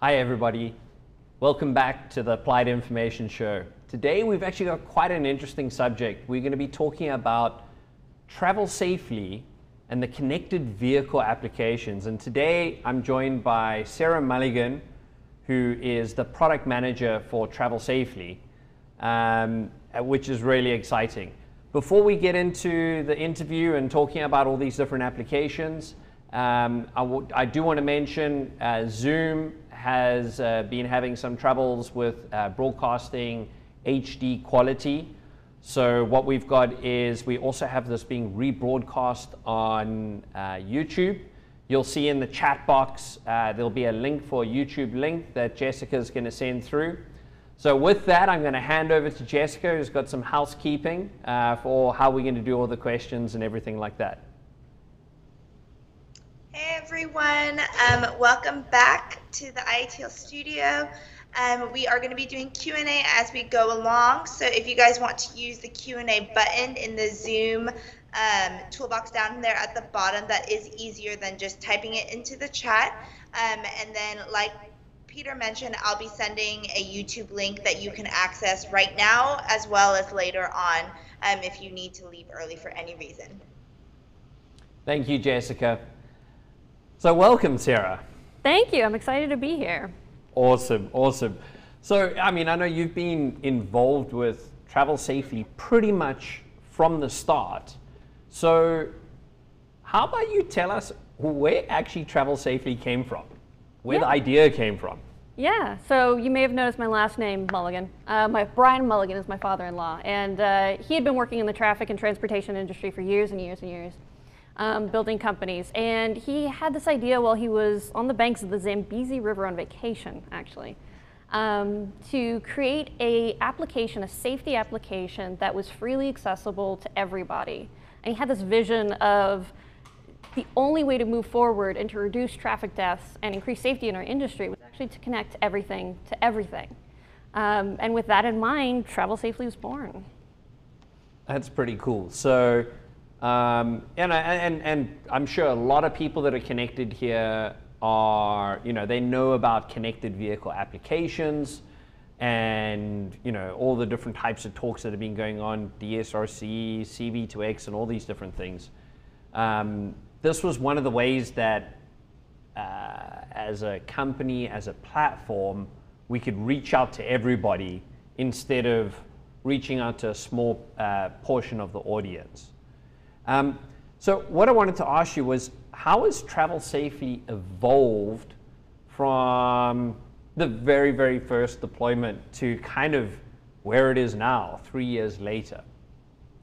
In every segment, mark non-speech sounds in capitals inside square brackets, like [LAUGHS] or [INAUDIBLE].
Hi, everybody. Welcome back to the Applied Information Show. Today, we've actually got quite an interesting subject. We're going to be talking about travel safely and the connected vehicle applications. And today, I'm joined by Sarah Mulligan, who is the product manager for Travel Safely, um, which is really exciting. Before we get into the interview and talking about all these different applications, um, I, I do want to mention uh, Zoom has uh, been having some troubles with uh, broadcasting HD quality. So what we've got is we also have this being rebroadcast on uh, YouTube. You'll see in the chat box, uh, there'll be a link for a YouTube link that Jessica is going to send through. So with that, I'm going to hand over to Jessica, who's got some housekeeping uh, for how we're going to do all the questions and everything like that. Hey everyone, um, welcome back to the IATL studio. Um, we are going to be doing Q&A as we go along. So if you guys want to use the Q&A button in the Zoom um, toolbox down there at the bottom, that is easier than just typing it into the chat. Um, and then like Peter mentioned, I'll be sending a YouTube link that you can access right now as well as later on um, if you need to leave early for any reason. Thank you, Jessica. So welcome, Sarah. Thank you. I'm excited to be here. Awesome, awesome. So, I mean, I know you've been involved with Travel Safely pretty much from the start. So, how about you tell us where actually Travel Safely came from? Where yeah. the idea came from? Yeah, so you may have noticed my last name, Mulligan. Uh, my Brian Mulligan is my father-in-law, and uh, he had been working in the traffic and transportation industry for years and years and years um, building companies. And he had this idea while he was on the banks of the Zambezi River on vacation, actually, um, to create a application, a safety application that was freely accessible to everybody. And he had this vision of the only way to move forward and to reduce traffic deaths and increase safety in our industry was actually to connect everything to everything. Um, and with that in mind, Travel Safely was born. That's pretty cool. So um, and, and, and I'm sure a lot of people that are connected here are, you know, they know about connected vehicle applications and, you know, all the different types of talks that have been going on, DSRC, C-V2X, and all these different things. Um, this was one of the ways that uh, as a company, as a platform, we could reach out to everybody instead of reaching out to a small uh, portion of the audience. Um, so what I wanted to ask you was, how has travel safely evolved from the very, very first deployment to kind of where it is now, three years later?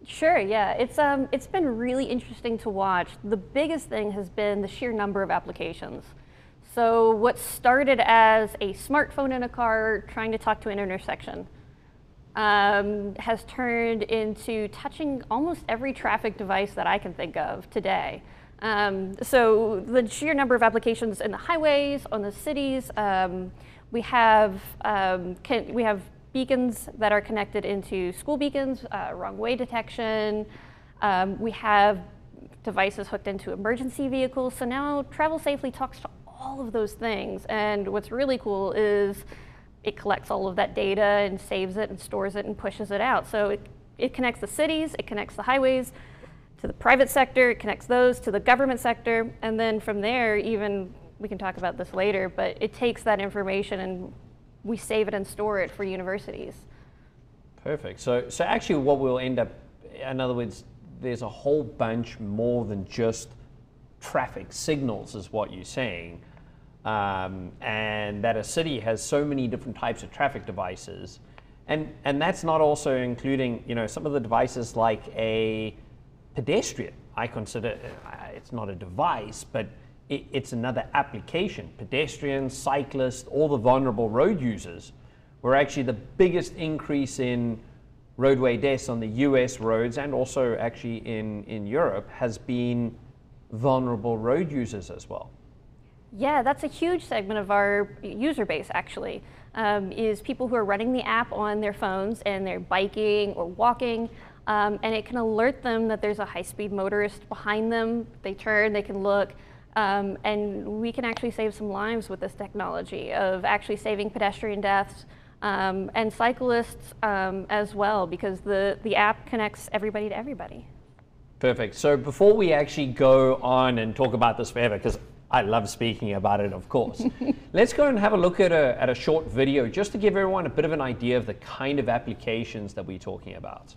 Sure, yeah. It's, um, it's been really interesting to watch. The biggest thing has been the sheer number of applications. So what started as a smartphone in a car trying to talk to an intersection um, has turned into touching almost every traffic device that I can think of today. Um, so the sheer number of applications in the highways, on the cities, um, we have um, can, we have beacons that are connected into school beacons, uh, wrong way detection. Um, we have devices hooked into emergency vehicles. So now Travel Safely talks to all of those things. And what's really cool is it collects all of that data and saves it and stores it and pushes it out. So it, it connects the cities, it connects the highways to the private sector, it connects those to the government sector, and then from there, even, we can talk about this later, but it takes that information and we save it and store it for universities. Perfect. So, so actually what we'll end up, in other words, there's a whole bunch more than just traffic signals is what you're saying um, and that a city has so many different types of traffic devices. And, and that's not also including, you know, some of the devices like a pedestrian. I consider uh, it's not a device, but it, it's another application. Pedestrians, cyclists, all the vulnerable road users were actually the biggest increase in roadway deaths on the US roads and also actually in, in Europe has been vulnerable road users as well. Yeah, that's a huge segment of our user base actually, um, is people who are running the app on their phones and they're biking or walking, um, and it can alert them that there's a high-speed motorist behind them. They turn, they can look. Um, and we can actually save some lives with this technology of actually saving pedestrian deaths um, and cyclists um, as well because the, the app connects everybody to everybody. Perfect. So before we actually go on and talk about this forever, because I love speaking about it, of course, [LAUGHS] let's go and have a look at a, at a short video just to give everyone a bit of an idea of the kind of applications that we're talking about.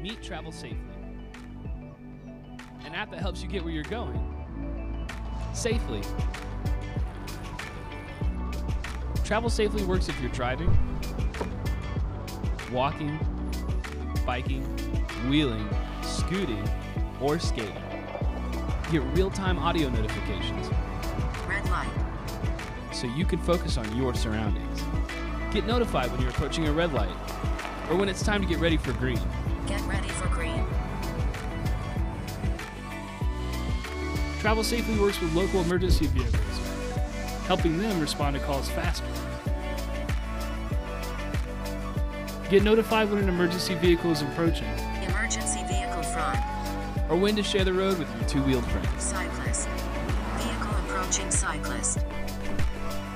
Meet Travel Safely, an app that helps you get where you're going safely. Travel Safely works if you're driving, walking, biking, wheeling, scooting, or skating. Get real time audio notifications Red light. so you can focus on your surroundings. Get notified when you're approaching a red light or when it's time to get ready for green. Get ready for green. Travel Safely works with local emergency vehicles, helping them respond to calls faster. Get notified when an emergency vehicle is approaching, Emergency vehicle front. or when to share the road with your two wheeled friend. Cyclist. Vehicle approaching cyclist.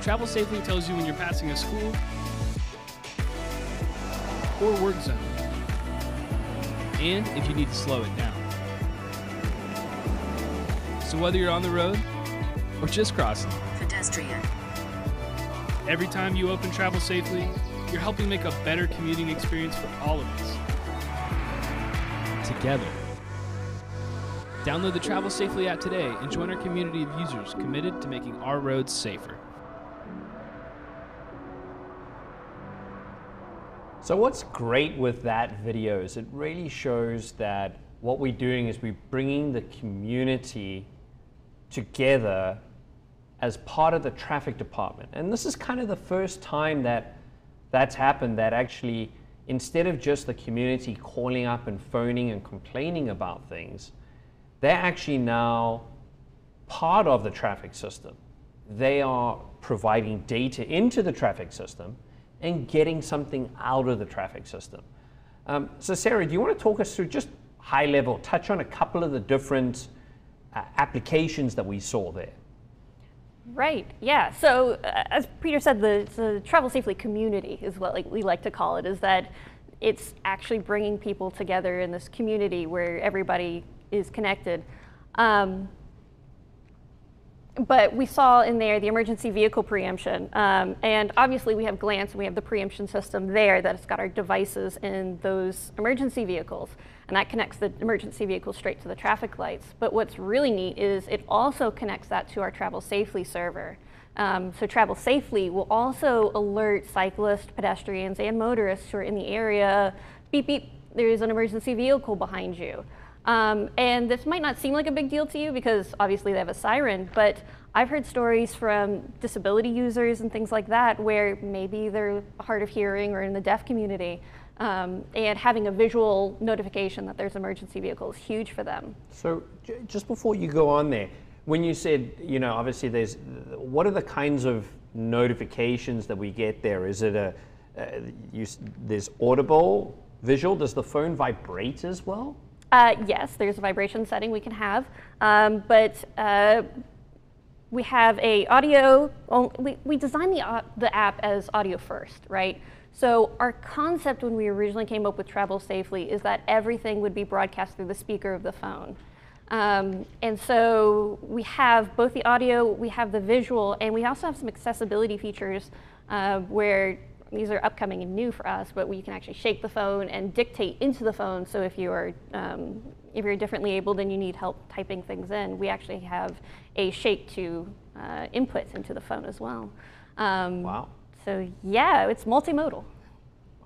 Travel Safely tells you when you're passing a school or work zone, and if you need to slow it down. So whether you're on the road or just crossing, Pedestrian. Every time you open Travel Safely, you're helping make a better commuting experience for all of us. Together. Download the Travel Safely app today and join our community of users committed to making our roads safer. So what's great with that video is it really shows that what we're doing is we're bringing the community together as part of the traffic department. And this is kind of the first time that that's happened that actually instead of just the community calling up and phoning and complaining about things, they're actually now part of the traffic system. They are providing data into the traffic system and getting something out of the traffic system. Um, so, Sarah, do you want to talk us through just high level, touch on a couple of the different uh, applications that we saw there? Right. Yeah. So uh, as Peter said, the, the travel safely community is what like, we like to call it. Is that it's actually bringing people together in this community where everybody is connected. Um, but we saw in there the emergency vehicle preemption. Um, and obviously, we have Glance and we have the preemption system there that's got our devices in those emergency vehicles. And that connects the emergency vehicle straight to the traffic lights. But what's really neat is it also connects that to our Travel Safely server. Um, so, Travel Safely will also alert cyclists, pedestrians, and motorists who are in the area beep, beep, there is an emergency vehicle behind you. Um, and this might not seem like a big deal to you because obviously they have a siren, but I've heard stories from disability users and things like that where maybe they're hard of hearing or in the deaf community. Um, and having a visual notification that there's emergency vehicle is huge for them. So, j- just before you go on there, when you said, you know, obviously there's, what are the kinds of notifications that we get there? Is it a, uh, you, there's audible, visual? Does the phone vibrate as well? Uh, yes, there's a vibration setting we can have, um, but uh, we have a audio. We, we designed the, au- the app as audio first, right? So our concept when we originally came up with Travel Safely is that everything would be broadcast through the speaker of the phone. Um, and so we have both the audio, we have the visual, and we also have some accessibility features uh, where these are upcoming and new for us, but we can actually shake the phone and dictate into the phone. So if you are um, if you're differently able and you need help typing things in, we actually have a shake to uh, inputs into the phone as well. Um, Wow. So yeah, it's multimodal.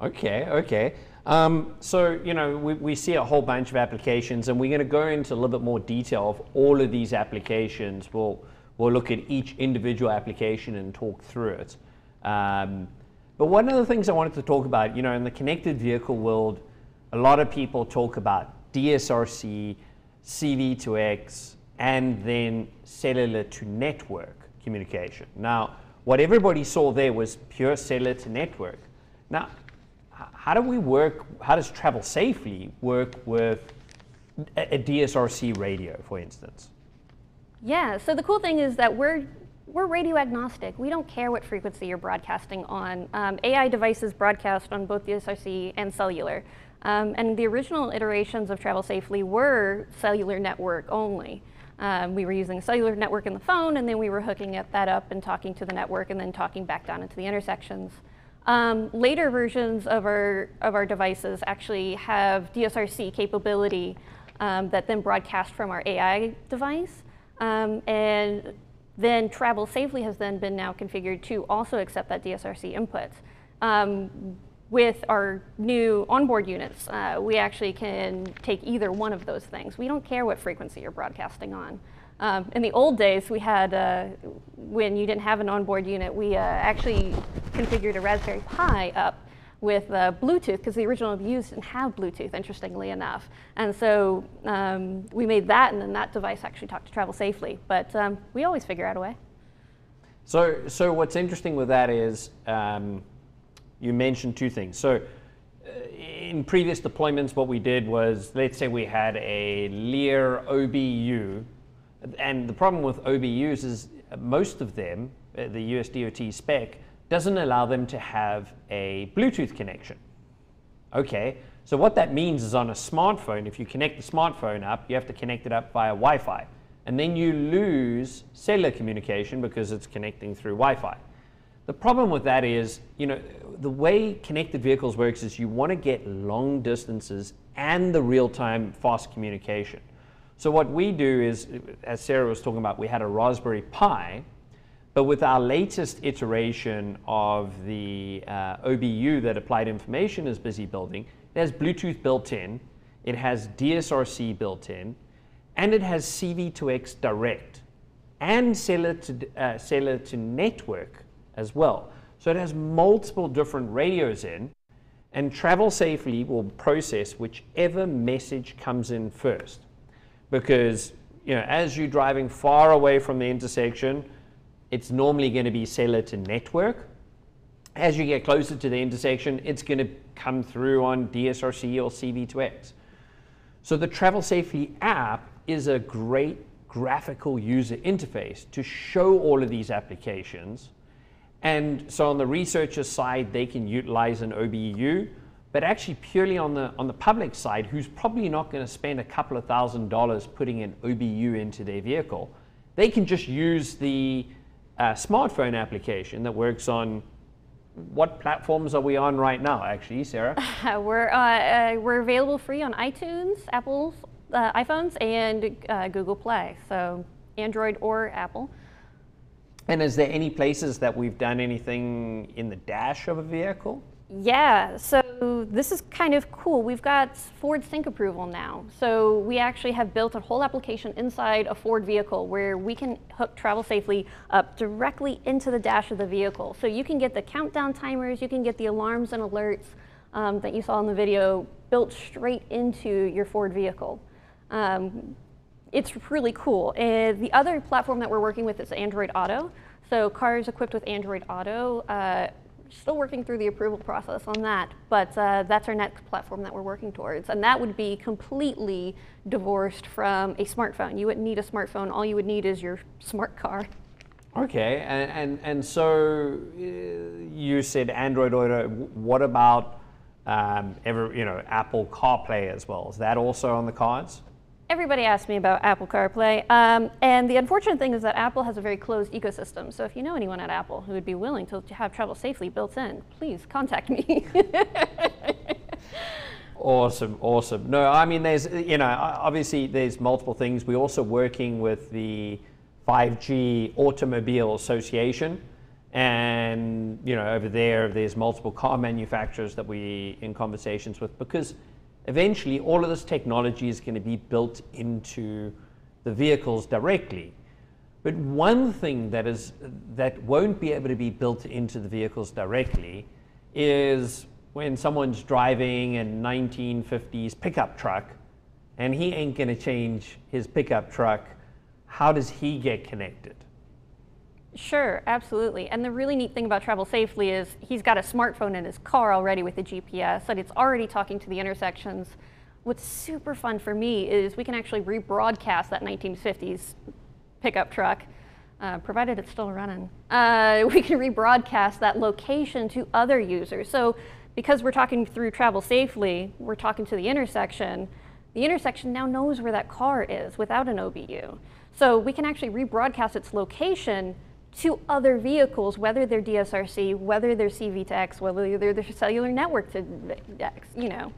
Okay, okay. Um, so, you know, we, we see a whole bunch of applications, and we're going to go into a little bit more detail of all of these applications. We'll, we'll look at each individual application and talk through it. Um, but one of the things I wanted to talk about, you know, in the connected vehicle world, a lot of people talk about DSRC, CV2X, and then cellular to network communication. Now, what everybody saw there was pure cellular to network. Now, how do we work, how does travel safely work with a, DSRC radio, for instance? Yeah, so the cool thing is that we're we're radio agnostic. We don't care what frequency you're broadcasting on. Um, AI devices broadcast on both DSRC and cellular. Um, and the original iterations of Travel Safely were cellular network only. Um, we were using a cellular network in the phone, and then we were hooking that up and talking to the network, and then talking back down into the intersections. Um, later versions of our of our devices actually have DSRC capability um, that then broadcast from our AI device, um, and then Travel Safely has then been now configured to also accept that DSRC input. Um, with our new onboard units, uh, we actually can take either one of those things. We don't care what frequency you're broadcasting on. Um, in the old days, we had, uh, when you didn't have an onboard unit, we uh, actually configured a Raspberry Pi up with uh, Bluetooth, because the original Views didn't have Bluetooth, interestingly enough. And so um, we made that, and then that device actually talked to Travel Safely. But um, we always figure out a way. So, so what's interesting with that is um, you mentioned two things. So, uh, in previous deployments, what we did was, let's say we had a Lear OBU, and the problem with OBUs is most of them, uh, the USDOT spec, doesn't allow them to have a Bluetooth connection. Okay, so what that means is on a smartphone, if you connect the smartphone up, you have to connect it up via Wi Fi. And then you lose cellular communication because it's connecting through Wi Fi. The problem with that is, you know, the way connected vehicles works is you want to get long distances and the real time fast communication. So, what we do is, as Sarah was talking about, we had a Raspberry Pi but with our latest iteration of the uh, OBU that Applied Information is busy building, it has Bluetooth built in, it has DSRC built in, and it has CV2X direct and cellular to, uh, cellular to network as well. So it has multiple different radios in, and Travel Safely will process whichever message comes in first. Because you know, as you're driving far away from the intersection, it's normally going to be cellular to network. As you get closer to the intersection, it's going to come through on DSRC or CV2X. So the Travel Safely app is a great graphical user interface to show all of these applications. And so on the researcher side, they can utilize an OBU, but actually purely on the on the public side, who's probably not going to spend a couple of thousand dollars putting an OBU into their vehicle, they can just use the uh, smartphone application that works on what platforms are we on right now actually sarah? [LAUGHS] We're, uh, uh, we're available free on itunes apple's uh, iphones and uh, google play. So android or apple and is there any places that we've done anything in the dash of a vehicle yeah, so this is kind of cool. We've got Ford Sync approval now. So we actually have built a whole application inside a Ford vehicle where we can hook Travel Safely up directly into the dash of the vehicle. So you can get the countdown timers, you can get the alarms and alerts um, that you saw in the video built straight into your Ford vehicle. Um, it's really cool. And the other platform that we're working with is Android Auto. So cars equipped with Android Auto uh, still working through the approval process on that, but uh, that's our next platform that we're working towards. And that would be completely divorced from a smartphone. You wouldn't need a smartphone. All you would need is your smart car. Okay, and, and, and so uh, you said Android Auto. What about um, ever, you know, Apple CarPlay as well? Is that also on the cards? Everybody asks me about Apple CarPlay, um, and the unfortunate thing is that Apple has a very closed ecosystem. So if you know anyone at Apple who would be willing to, have Travel Safely built in, please contact me. [LAUGHS] awesome, awesome. No, I mean, there's, you know, obviously there's multiple things. We're also working with the 5G Automotive Association. And, you know, over there, there's multiple car manufacturers that we in conversations with because eventually all of this technology is going to be built into the vehicles directly. But one thing that is that won't be able to be built into the vehicles directly is when someone's driving a 1950s pickup truck and he ain't going to change his pickup truck, how does he get connected? Sure, absolutely. And the really neat thing about Travel Safely is he's got a smartphone in his car already with a GPS, and it's already talking to the intersections. What's super fun for me is we can actually rebroadcast that 1950s pickup truck, uh, provided it's still running. Uh, [LAUGHS] we can rebroadcast that location to other users. So because we're talking through Travel Safely, we're talking to the intersection. The intersection now knows where that car is without an OBU. So we can actually rebroadcast its location to other vehicles, whether they're DSRC, whether they're CV2X, whether they're the cellular network to X, you know.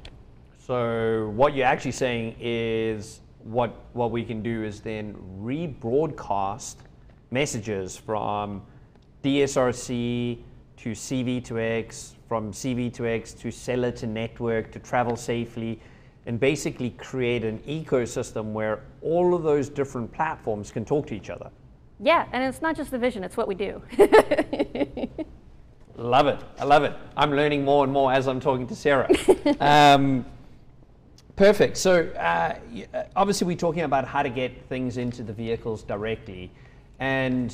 So what you're actually saying is what what we can do is then rebroadcast messages from DSRC to CV2X, from CV2X to cellular to network to travel safely, and basically create an ecosystem where all of those different platforms can talk to each other. Yeah, and it's not just the vision, it's what we do. [LAUGHS] love it. I love it. I'm learning more and more as I'm talking to Sarah. [LAUGHS] um, perfect. So, uh, uh, obviously, we're talking about how to get things into the vehicles directly. And,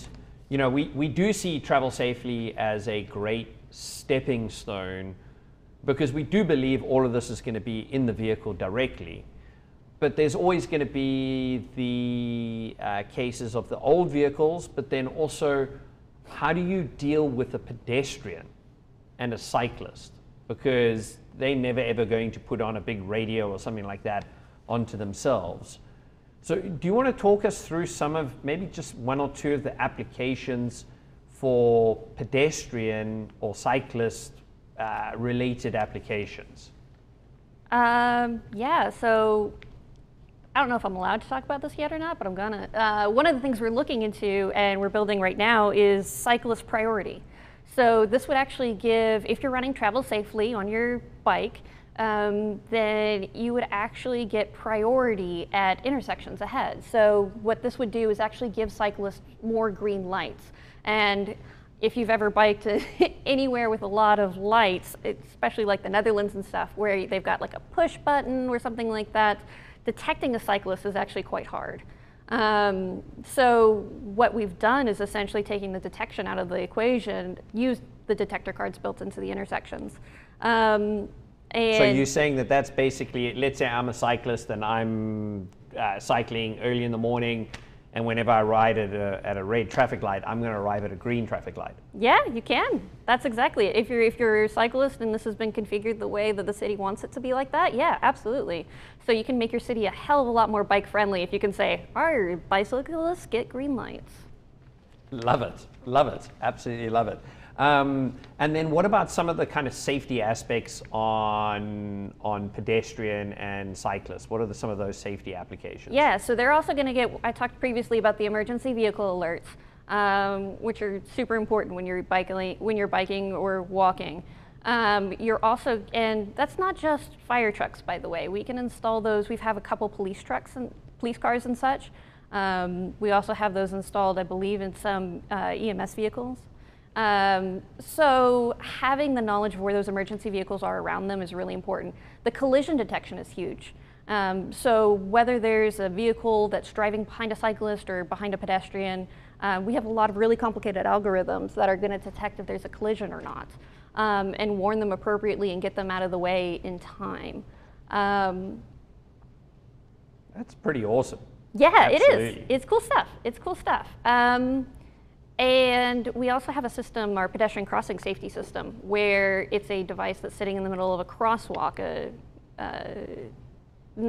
you know, we, we do see travel safely as a great stepping stone because we do believe all of this is going to be in the vehicle directly but there's always going to be the uh, cases of the old vehicles, but then also how do you deal with a pedestrian and a cyclist? Because they're never ever going to put on a big radio or something like that onto themselves. So, do you want to talk us through some of maybe just one or two of the applications for pedestrian or cyclist uh, related applications? Um, yeah, so I don't know if I'm allowed to talk about this yet or not, but I'm gonna. Uh, one of the things we're looking into and we're building right now is cyclist priority. So this would actually give, if you're running travel safely on your bike, um, then you would actually get priority at intersections ahead. So what this would do is actually give cyclists more green lights. And if you've ever biked [LAUGHS] anywhere with a lot of lights, especially like the Netherlands and stuff, where they've got like a push button or something like that, detecting a cyclist is actually quite hard. Um, so what we've done is essentially taking the detection out of the equation, use the detector cards built into the intersections. Um, so you're saying that that's basically, let's say I'm a cyclist and I'm uh, cycling early in the morning, and whenever I ride at a, at a red traffic light, I'm going to arrive at a green traffic light. Yeah, you can. That's exactly it. If you're if you're a cyclist and this has been configured the way that the city wants it to be like that, yeah, absolutely. So you can make your city a hell of a lot more bike friendly if you can say, "Our bicyclists get green lights." Love it, love it, absolutely love it. Um, and then what about some of the kind of safety aspects on, on pedestrian and cyclists? What are the, some of those safety applications? Yeah, so they're also going to get, I talked previously about the emergency vehicle alerts, um, which are super important when you're biking, when you're biking or walking. Um, you're also, and that's not just fire trucks, by the way. We can install those. We have a couple police trucks and police cars and such. Um, we also have those installed, I believe, in some uh, EMS vehicles. Um, so having the knowledge of where those emergency vehicles are around them is really important. The collision detection is huge. Um, so whether there's a vehicle that's driving behind a cyclist or behind a pedestrian, uh, we have a lot of really complicated algorithms that are going to detect if there's a collision or not um, and warn them appropriately and get them out of the way in time. Um, that's pretty awesome. Yeah, Absolutely. it is. It's cool stuff. It's cool stuff. And we also have a system, our pedestrian crossing safety system, where it's a device that's sitting in the middle of a crosswalk, a,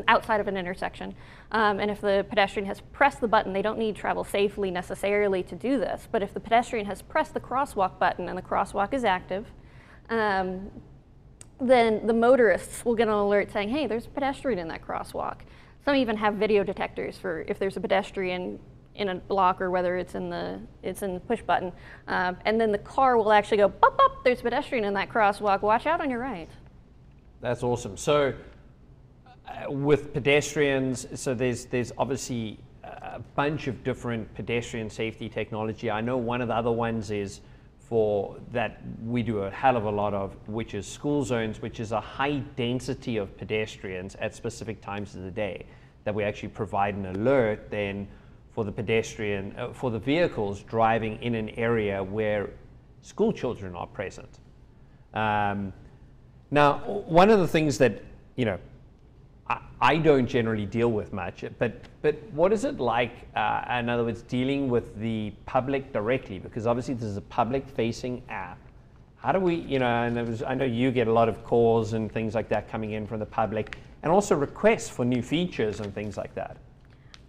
outside of an intersection. Um, and if the pedestrian has pressed the button, they don't need to travel safely necessarily to do this. But if the pedestrian has pressed the crosswalk button and the crosswalk is active, um, then the motorists will get an alert saying, hey, there's a pedestrian in that crosswalk. Some even have video detectors for if there's a pedestrian in a block or whether it's in the it's in the push button. Um, and then the car will actually go, bop, bop, there's a pedestrian in that crosswalk, watch out on your right. That's awesome. So uh, with pedestrians, so there's, there's obviously a bunch of different pedestrian safety technology. I know one of the other ones is for that we do a hell of a lot of, which is school zones, which is a high density of pedestrians at specific times of the day that we actually provide an alert then for the pedestrian, uh, for the vehicles driving in an area where school children are present. Um, now, one of the things that, you know, I, I don't generally deal with much, but, but what is it like, uh, in other words, dealing with the public directly? Because obviously this is a public facing app. How do we, you know, and was, I know you get a lot of calls and things like that coming in from the public, and also requests for new features and things like that.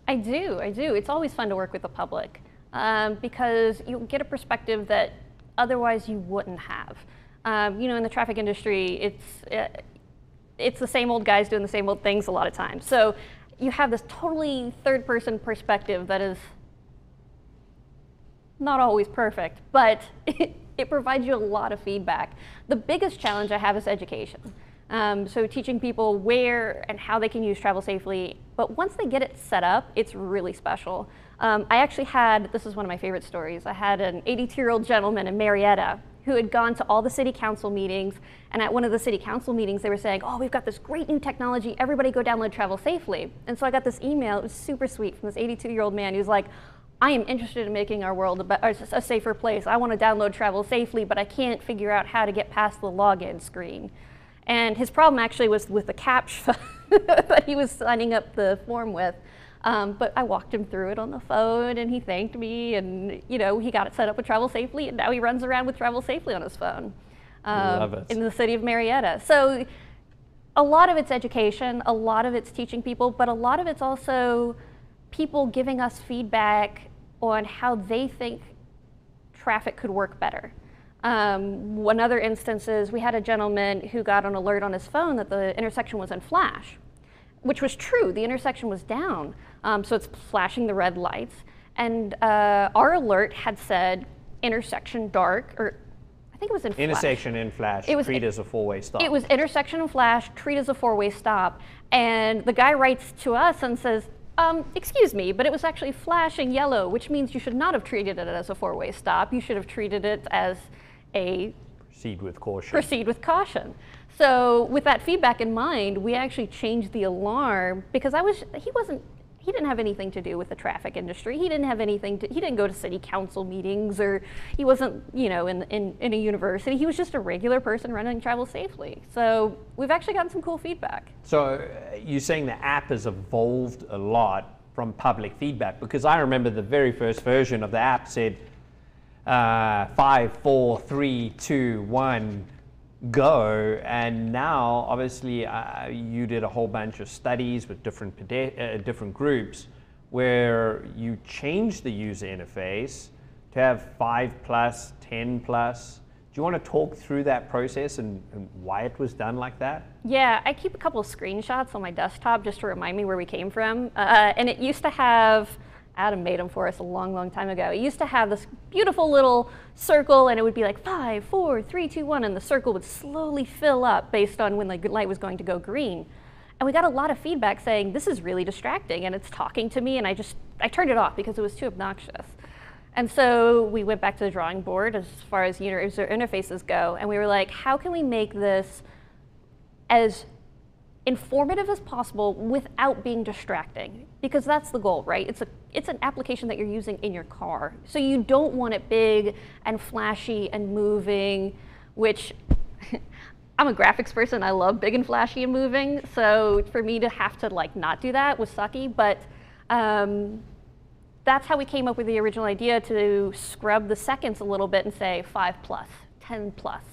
I do, I do. It's always fun to work with the public um, because you get a perspective that otherwise you wouldn't have. Um, you know, in the traffic industry, it's uh, it's the same old guys doing the same old things a lot of times. So you have this totally third-person perspective that is not always perfect, but it, [LAUGHS] it provides you a lot of feedback. The biggest challenge I have is education. Um, so teaching people where and how they can use travel safely. But once they get it set up, it's really special. Um, I actually had, this is one of my favorite stories, I had an 82-year-old gentleman in Marietta who had gone to all the city council meetings. And at one of the city council meetings, they were saying, oh, we've got this great new technology. Everybody go download Travel Safely. And so I got this email. It was super sweet from this 82 year old man who's like, I am interested in making our world a, a safer place. I want to download Travel Safely, but I can't figure out how to get past the login screen. And his problem actually was with the CAPTCHA [LAUGHS] that he was signing up the form with. Um, but I walked him through it on the phone and he thanked me and, you know, he got it set up with Travel Safely and now he runs around with Travel Safely on his phone um, in the city of Marietta. So a lot of it's education, a lot of it's teaching people, but a lot of it's also people giving us feedback on how they think traffic could work better. Um, one other instance is we had a gentleman who got an alert on his phone that the intersection was in flash, which was true. The intersection was down, um, so it's flashing the red lights. And uh, our alert had said intersection dark, or I think it was in intersection flash. in flash. It was treat as a four-way stop. It was intersection in flash, treat as a four-way stop. And the guy writes to us and says, um, excuse me, but it was actually flashing yellow, which means you should not have treated it as a four-way stop. You should have treated it as a proceed with caution. Proceed with caution. So with that feedback in mind, we actually changed the alarm because I was he wasn't he didn't have anything to do with the traffic industry. He didn't have anything to, he didn't go to city council meetings or he wasn't, you know, in, in, in a university. He was just a regular person running travel safely. So we've actually gotten some cool feedback. So uh, you're saying the app has evolved a lot from public feedback because I remember the very first version of the app said, uh, five, four, three, two, one, go. And now, obviously, uh, you did a whole bunch of studies with different uh, different groups where you changed the user interface to have five plus, ten plus. Do you want to talk through that process and, and, why it was done like that? Yeah, I keep a couple of screenshots on my desktop just to remind me where we came from. Uh, and it used to have Adam made them for us a long, long time ago. It used to have this beautiful little circle, and it would be like five, four, three, two, one, and the circle would slowly fill up based on when the light was going to go green. And we got a lot of feedback saying, this is really distracting, and it's talking to me, and I just, I turned it off because it was too obnoxious. And so we went back to the drawing board as far as user interfaces go, and we were like, how can we make this as informative as possible without being distracting because that's the goal right? It's a it's an application that you're using in your car. So you don't want it big and flashy and moving which [LAUGHS] I'm a graphics person. I love big and flashy and moving. So for me to have to like not do that was sucky but um, that's how we came up with the original idea to scrub the seconds a little bit and say 5 plus 10 plus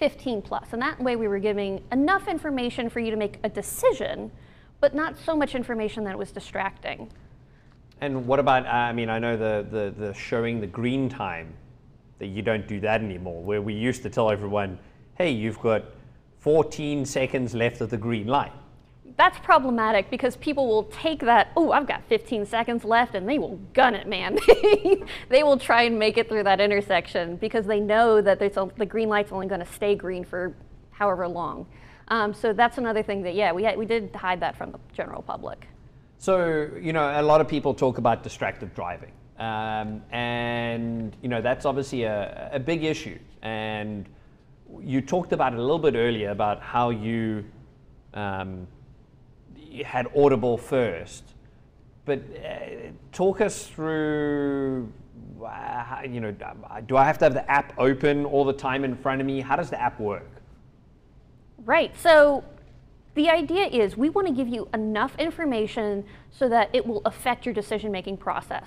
15 plus. And that way we were giving enough information for you to make a decision, but not so much information that it was distracting. And what about, I mean, I know the, the, the showing the green time, that you don't do that anymore, where we used to tell everyone, hey, you've got 14 seconds left of the green light that's problematic because people will take that, oh, I've got 15 seconds left, and they will gun it, man. [LAUGHS] they will try and make it through that intersection because they know that a, the green light's only going to stay green for however long. Um, so that's another thing that, yeah, we, we did hide that from the general public. So, you know, a lot of people talk about distracted driving. Um, and, you know, that's obviously a, a big issue. And you talked about it a little bit earlier about how you um, had Audible first. but uh, talk us through. Uh, you know, do I have to have the app open all the time in front of me? How does the app work? Right. So the idea is we want to give you enough information so that it will affect your decision making process.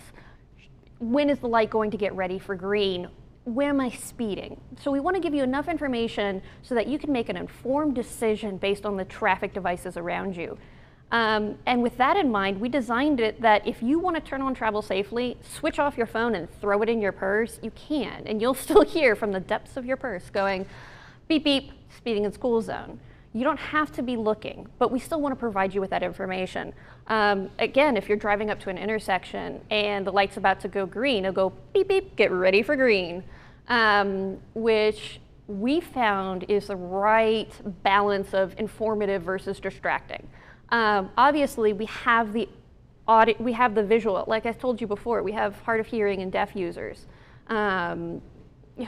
When is the light going to get ready for green? When am I speeding? So we want to give you enough information so that you can make an informed decision based on the traffic devices around you. Um, and with that in mind, we designed it that if you want to turn on travel safely, switch off your phone and throw it in your purse, you can. And you'll [LAUGHS] still hear from the depths of your purse going, beep, beep, speeding in school zone. You don't have to be looking, but we still want to provide you with that information. Um, again, if you're driving up to an intersection and the light's about to go green, it'll go beep, beep, get ready for green, um, which we found is the right balance of informative versus distracting. Um, obviously, we have the audit, we have the visual. Like I told you before, we have hard of hearing and deaf users um,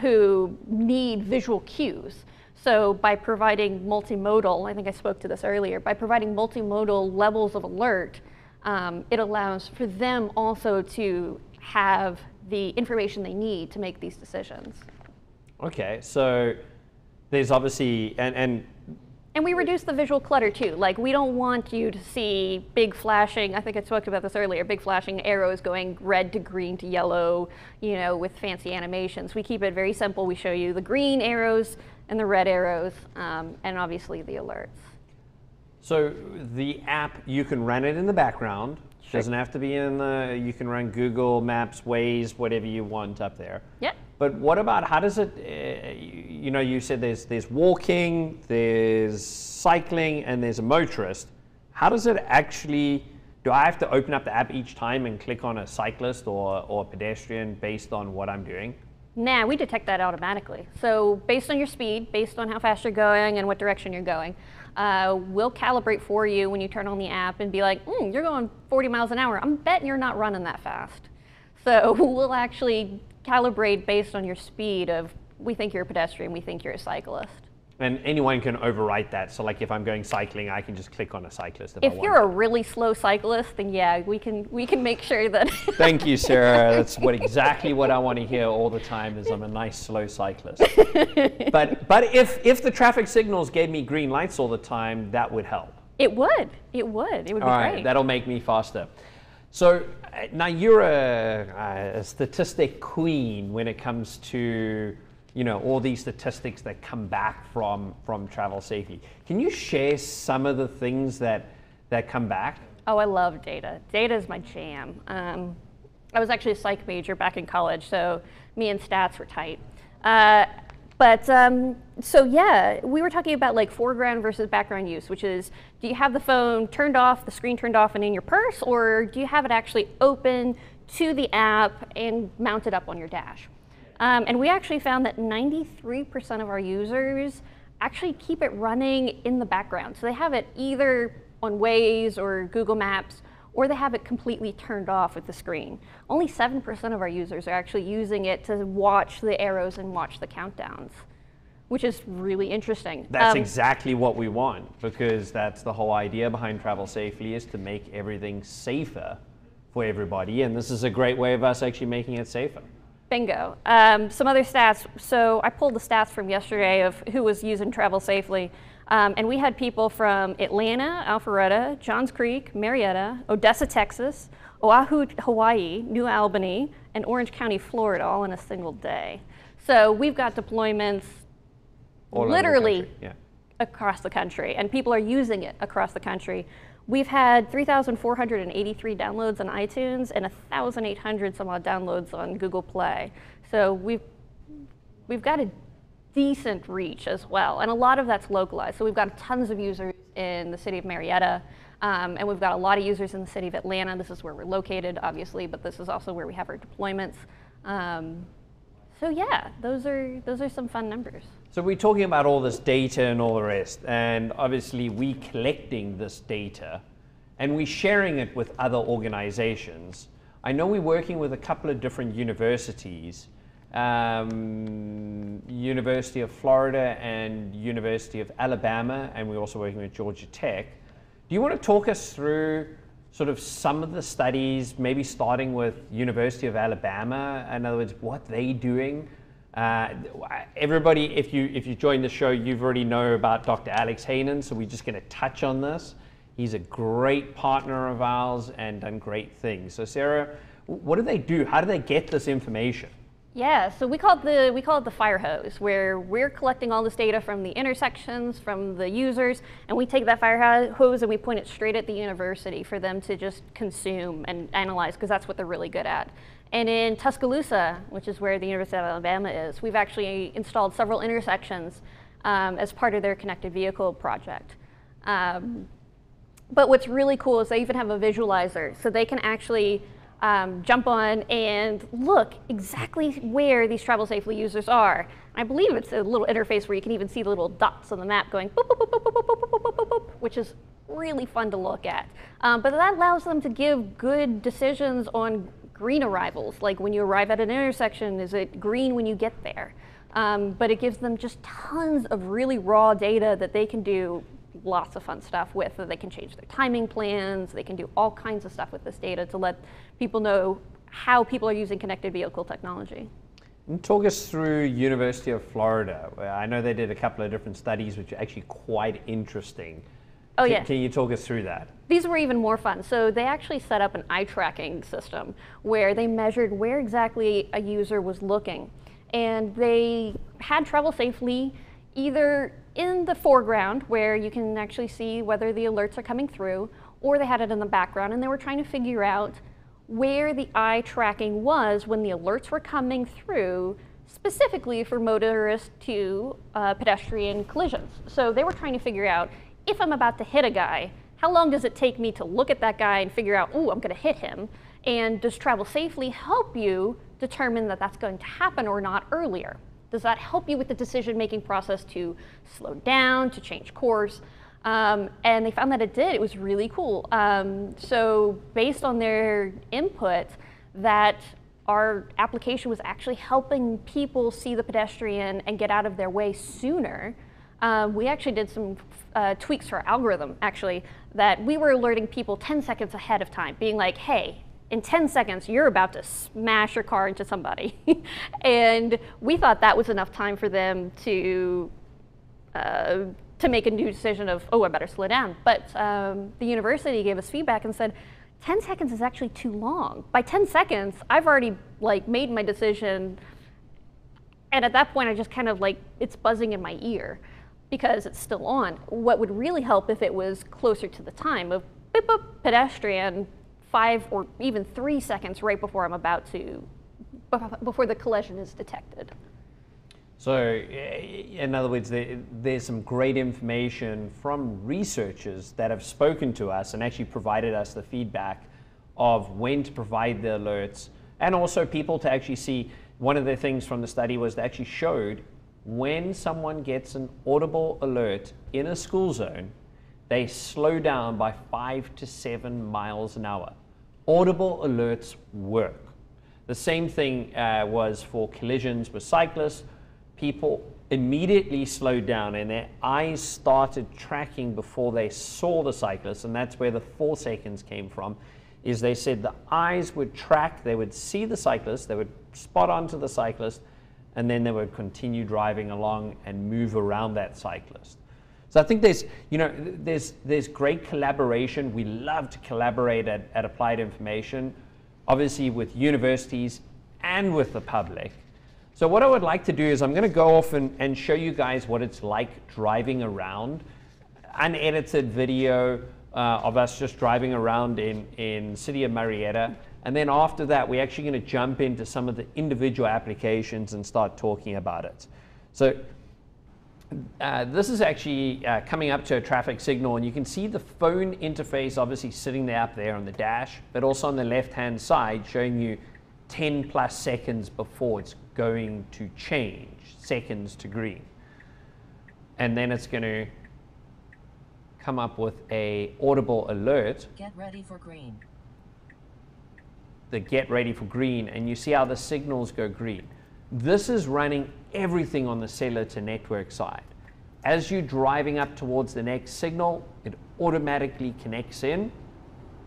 who need visual cues. So by providing multimodal, I think I spoke to this earlier, by providing multimodal levels of alert, um, it allows for them also to have the information they need to make these decisions. Okay, so there's obviously and and And we reduce the visual clutter too. Like we don't want you to see big flashing. I think I spoke about this earlier. Big flashing arrows going red to green to yellow. You know, with fancy animations. We keep it very simple. We show you the green arrows and the red arrows, um, and obviously the alerts. So the app, you can run it in the background. Sure. Doesn't have to be in the. You can run Google Maps, Waze, whatever you want up there. Yep. But what about how does it? Uh, you, know, you said there's there's walking, there's cycling, and there's a motorist. How does it actually? Do I have to open up the app each time and click on a cyclist or or a pedestrian based on what I'm doing? Nah, we detect that automatically. So based on your speed, based on how fast you're going and what direction you're going, uh, we'll calibrate for you when you turn on the app and be like, mm, you're going 40 miles an hour. I'm betting you're not running that fast. So [LAUGHS] we'll actually calibrate based on your speed of, we think you're a pedestrian, we think you're a cyclist. And anyone can overwrite that. So like if I'm going cycling, I can just click on a cyclist if, If you're a really slow cyclist, then yeah, we can, we can make sure that. [LAUGHS] Thank you, Sarah. [LAUGHS] That's what exactly what I want to hear all the time. Is I'm a nice slow cyclist. but but if if the traffic signals gave me green lights all the time, that would help. it would, it would, it would be All right, great. that'll make me faster. So uh, now you're a, a statistic queen when it comes to you know all these statistics that come back from from travel safely. Can you share some of the things that that come back? Oh, I love data. Data is my jam. Um, I was actually a psych major back in college, so me and stats were tight. Uh, but um, so yeah, we were talking about like foreground versus background use, which is do you have the phone turned off, the screen turned off, and in your purse, or do you have it actually open to the app and mounted up on your dash? Um, and we actually found that 93% of our users actually keep it running in the background. So they have it either on Waze or Google Maps, or they have it completely turned off with the screen. Only 7% of our users are actually using it to watch the arrows and watch the countdowns, which is really interesting. That's Um, exactly what we want because that's the whole idea behind travel safely is to make everything safer for everybody and this is a great way of us actually making it safer. Bingo. Um, some other stats. So I pulled the stats from yesterday of who was using Travel Safely. Um, and we had people from Atlanta, Alpharetta, Johns Creek, Marietta, Odessa, Texas, Oahu, Hawaii, New Albany, and Orange County, Florida, all in a single day. So we've got deployments all over the literally. Yeah. across the country, and people are using it across the country. We've had 3,483 downloads on iTunes and 1,800 some odd downloads on Google Play. So we've we've got a decent reach as well, and a lot of that's localized. So we've got tons of users in the city of Marietta, um, and we've got a lot of users in the city of Atlanta. This is where we're located, obviously, but this is also where we have our deployments. Um, so yeah, those are those are some fun numbers. So we're talking about all this data and all the rest, and obviously we collecting this data and we're sharing it with other organizations. I know we're working with a couple of different universities, um, University of Florida and University of Alabama, and we're also working with Georgia Tech. Do you want to talk us through sort of some of the studies, maybe starting with University of Alabama, in other words, what they doing. Uh, everybody, if you if you join the show, you've already know about Dr. Alex Hainen, so we're just going to touch on this. He's a great partner of ours and done great things. So, Sarah, what do they do? How do they get this information? Yeah, so we call it the we call it the fire hose, where we're collecting all this data from the intersections, from the users, and we take that fire hose and we point it straight at the university for them to just consume and analyze, because that's what they're really good at. And in Tuscaloosa, which is where the University of Alabama is, we've actually installed several intersections um, as part of their connected vehicle project. Um, but what's really cool is they even have a visualizer, so they can actually um, jump on and look exactly where these travel safely users are. I believe it's a little interface where you can even see the little dots on the map going boop, boop, boop, which is really fun to look at. Um, but that allows them to give good decisions on green arrivals, like when you arrive at an intersection, is it green when you get there? Um, but it gives them just tons of really raw data that they can do lots of fun stuff with. They can change their timing plans. They can do all kinds of stuff with this data to let people know how people are using connected vehicle technology. And talk us through University of Florida. I know they did a couple of different studies, which are actually quite interesting. Oh can, yeah. Can you talk us through that? These were even more fun. So they actually set up an eye tracking system where they measured where exactly a user was looking, and they had travel safely either in the foreground where you can actually see whether the alerts are coming through, or they had it in the background and they were trying to figure out where the eye tracking was when the alerts were coming through specifically for motorists to uh, pedestrian collisions. So they were trying to figure out if I'm about to hit a guy, how long does it take me to look at that guy and figure out, oh, I'm going to hit him? And does travel safely help you determine that that's going to happen or not earlier? Does that help you with the decision making process to slow down, to change course? Um, and they found that it did. It was really cool. Um, so, based on their input, that our application was actually helping people see the pedestrian and get out of their way sooner. Um, we actually did some uh, tweaks to our algorithm, actually, that we were alerting people 10 seconds ahead of time, being like, hey, in 10 seconds, you're about to smash your car into somebody. [LAUGHS] and we thought that was enough time for them to, uh, to make a new decision of, oh, I better slow down. But um, the university gave us feedback and said, 10 seconds is actually too long. By 10 seconds, I've already like made my decision. And at that point, I just kind of like, it's buzzing in my ear because it's still on. What would really help if it was closer to the time of beep, beep, pedestrian, five or even three seconds right before I'm about to, before the collision is detected. So, in other words, there, there's some great information from researchers that have spoken to us and actually provided us the feedback of when to provide the alerts, and also people to actually see. One of the things from the study was they actually showed when someone gets an audible alert in a school zone, they slow down by five to seven miles an hour audible alerts work. The same thing uh, was for collisions with cyclists. People immediately slowed down and their eyes started tracking before they saw the cyclist, and that's where the four seconds came from. Is they said the eyes would track, they would see the cyclist, they would spot onto the cyclist, and then they would continue driving along and move around that cyclist. So I think there's, you know, there's, there's great collaboration. We love to collaborate at, at Applied Information, obviously with universities and with the public. So what I would like to do is I'm going to go off and, and show you guys what it's like driving around, unedited video uh, of us just driving around in, in city of Marietta. And then after that, we're actually going to jump into some of the individual applications and start talking about it. So uh, this is actually uh, coming up to a traffic signal and you can see the phone interface obviously sitting there up there on the dash, but also on the left-hand side showing you 10 plus seconds before it's going to change, seconds to green. And then it's going to come up with a audible alert. Get ready for green. The get ready for green, and you see how the signals go green. This is running everything on the cellular to network side. As you're driving up towards the next signal, it automatically connects in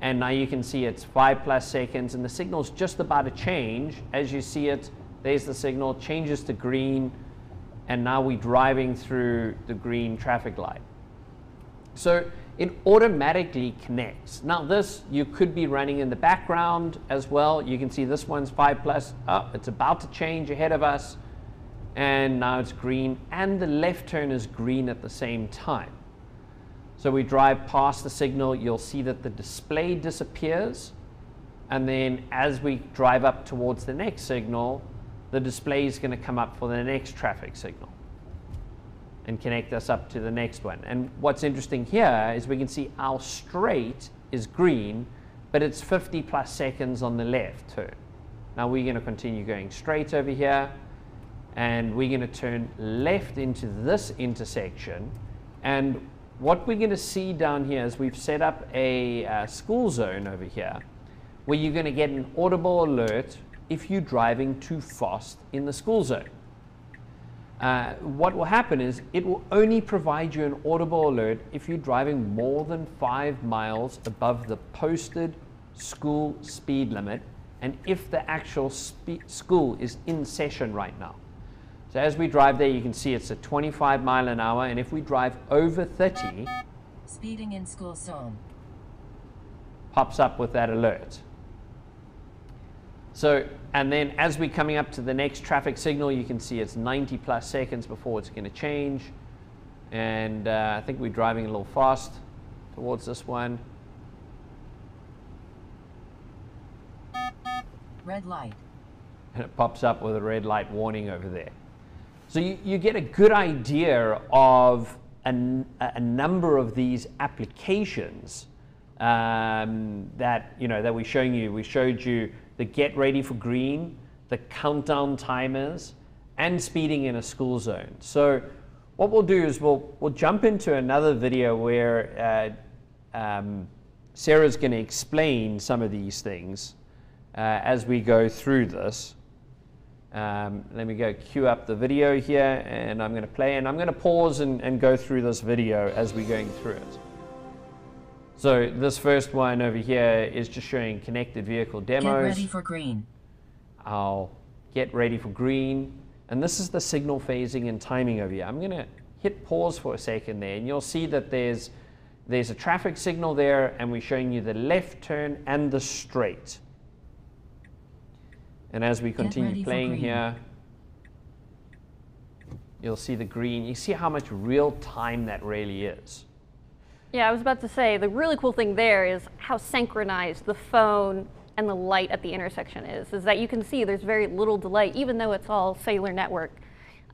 And now you can see it's five plus seconds and the signal's just about to change. As you see it, there's the signal, changes to green, and now we're driving through the green traffic light. So it automatically connects. Now this, you could be running in the background as well. You can see this one's five plus, oh, it's about to change ahead of us. And now it's green and the left turn is green at the same time. So we drive past the signal, you'll see that the display disappears. And then as we drive up towards the next signal, the display is going to come up for the next traffic signal and connect us up to the next one. And what's interesting here is we can see our straight is green, but it's 50 plus seconds on the left turn. Now we're going to continue going straight over here, and we're going to turn left into this intersection. And what we're going to see down here is we've set up a uh, school zone over here, where you're going to get an audible alert if you're driving too fast in the school zone uh, what will happen is it will only provide you an audible alert if you're driving more than five miles above the posted school speed limit and if the actual school is in session right now. So as we drive there, you can see it's a 25 mile an hour, and if we drive over 30, speeding in school zone pops up with that alert. So, and then as we're coming up to the next traffic signal, you can see it's 90 plus seconds before it's going to change. And uh, I think we're driving a little fast towards this one. Red light. And it pops up with a red light warning over there. So you, you get a good idea of a, a number of these applications um, that, you know, that we're showing you. We showed you the get ready for green, the countdown timers, and speeding in a school zone. So what we'll do is we'll, we'll jump into another video where uh, um, Sarah's going to explain some of these things uh, as we go through this. Um, let me go queue up the video here and I'm going to play and I'm going to pause and, and go through this video as we're going through it. So this first one over here is just showing connected vehicle demos. Get ready for green. I'll get ready for green. And this is the signal phasing and timing over here. I'm going to hit pause for a second there and you'll see that there's there's a traffic signal there and we're showing you the left turn and the straight. And as we continue playing here, you'll see the green. You see how much real time that really is. Yeah, I was about to say, the really cool thing there is how synchronized the phone and the light at the intersection is, is that you can see there's very little delay, even though it's all cellular network.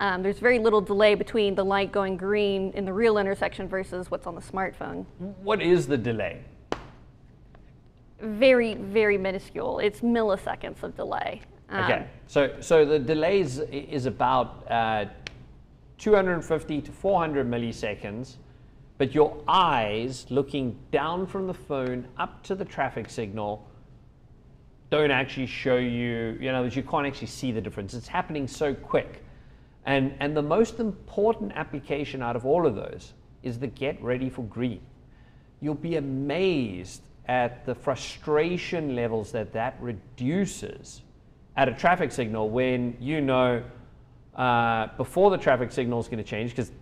Um, there's very little delay between the light going green in the real intersection versus what's on the smartphone. What is the delay? Very, very minuscule. It's milliseconds of delay. Um, okay, so so the delay is, is about uh, 250 to 400 milliseconds but your eyes looking down from the phone up to the traffic signal don't actually show you, you know, you can't actually see the difference. It's happening so quick. And, and the most important application out of all of those is the get ready for green. You'll be amazed at the frustration levels that that reduces at a traffic signal when you know uh, before the traffic signal is going to change, because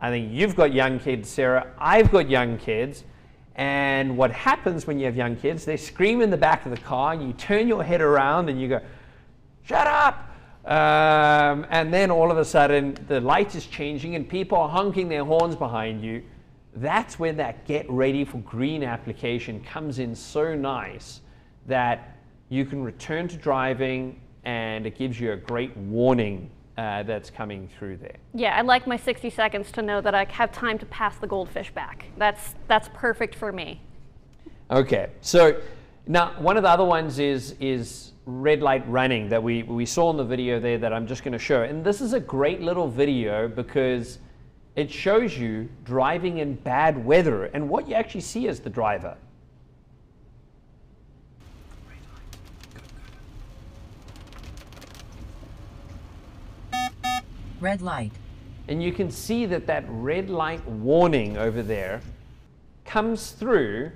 I think you've got young kids, Sarah. I've got young kids. And what happens when you have young kids, they scream in the back of the car, and you turn your head around and you go, shut up. Um, and then all of a sudden, the light is changing and people are honking their horns behind you. That's when that get ready for green application comes in so nice that you can return to driving and it gives you a great warning uh, that's coming through there. Yeah, I'd like my 60 seconds to know that I have time to pass the goldfish back. That's, that's perfect for me. Okay, so now one of the other ones is, is red light running that we, we saw in the video there that I'm just going to show. And this is a great little video because it shows you driving in bad weather and what you actually see as the driver. Red light. And you can see that that red light warning over there comes through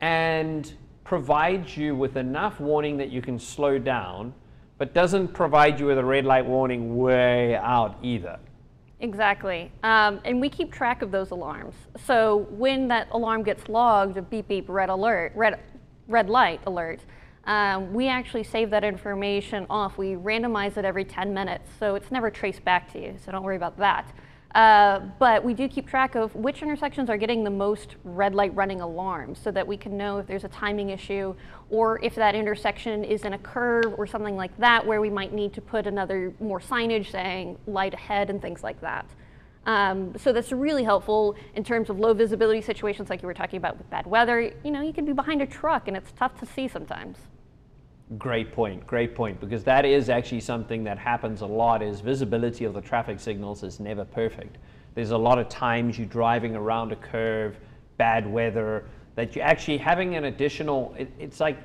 and provides you with enough warning that you can slow down, but doesn't provide you with a red light warning way out either. Exactly. Um, and we keep track of those alarms. So when that alarm gets logged, a beep beep red alert, red, red light alert, um, we actually save that information off. We randomize it every 10 minutes, so it's never traced back to you, so don't worry about that. Uh, but we do keep track of which intersections are getting the most red light running alarms so that we can know if there's a timing issue or if that intersection is in a curve or something like that where we might need to put another more signage saying light ahead and things like that. Um, so that's really helpful in terms of low visibility situations like you were talking about with bad weather. You know, you can be behind a truck and it's tough to see sometimes. Great point, great point, because that is actually something that happens a lot is visibility of the traffic signals is never perfect. There's a lot of times you're driving around a curve, bad weather, that you're actually having an additional, it, it's like,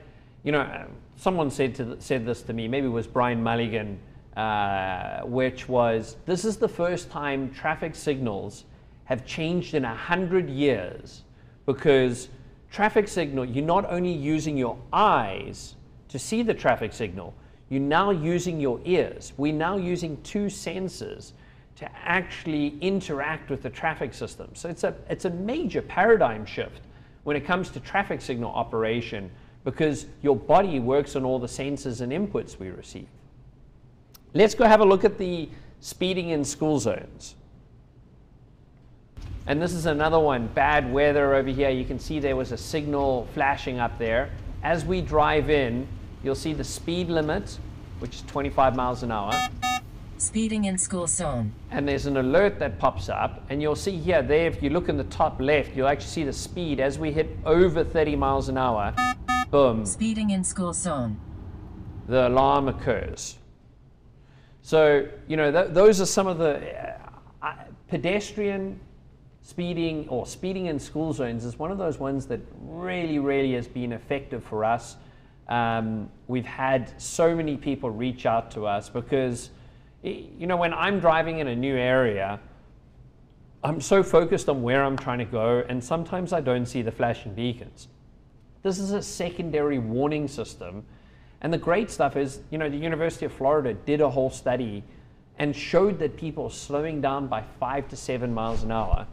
you know, someone said, to, said this to me, maybe it was Bryan Mulligan, uh, which was, this is the first time traffic signals have changed in a hundred years because traffic signal, you're not only using your eyes, to see the traffic signal, you're now using your ears. We're now using two sensors to actually interact with the traffic system. So it's a, it's a major paradigm shift when it comes to traffic signal operation because your body works on all the sensors and inputs we receive. Let's go have a look at the speeding in school zones. And this is another one, bad weather over here. You can see there was a signal flashing up there. As we drive in, you'll see the speed limit, which is 25 miles an hour. Speeding in school zone. And there's an alert that pops up, and you'll see here, there, if you look in the top left, you'll actually see the speed as we hit over 30 miles an hour. Boom, Speeding in school zone. the alarm occurs. So, you know, th- those are some of the uh, uh, pedestrian speeding or speeding in school zones is one of those ones that really, really has been effective for us. Um, we've had so many people reach out to us because, you know, when I'm driving in a new area, I'm so focused on where I'm trying to go, and sometimes I don't see the flashing beacons. This is a secondary warning system. And the great stuff is, you know, the University of Florida did a whole study and showed that people are slowing down by five to seven miles an hour.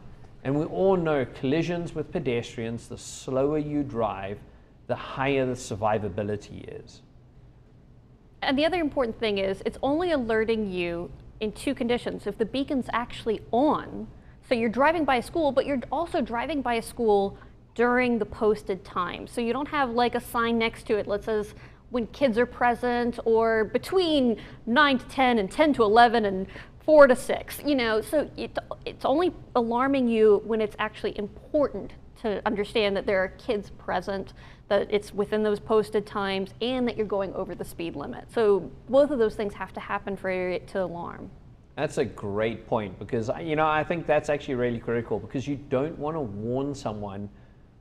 And we all know collisions with pedestrians, the slower you drive, the higher the survivability is. And the other important thing is it's only alerting you in two conditions. If the beacon's actually on, so you're driving by a school, but you're also driving by a school during the posted time. So you don't have like a sign next to it that says when kids are present or between 9 to 10 and 10 to 11 and 4 to 6. You know, so it, it's only alarming you when it's actually important to understand that there are kids present, that it's within those posted times, and that you're going over the speed limit. So both of those things have to happen for it to alarm. That's a great point because I- you know I think that's actually really critical because you don't want to warn someone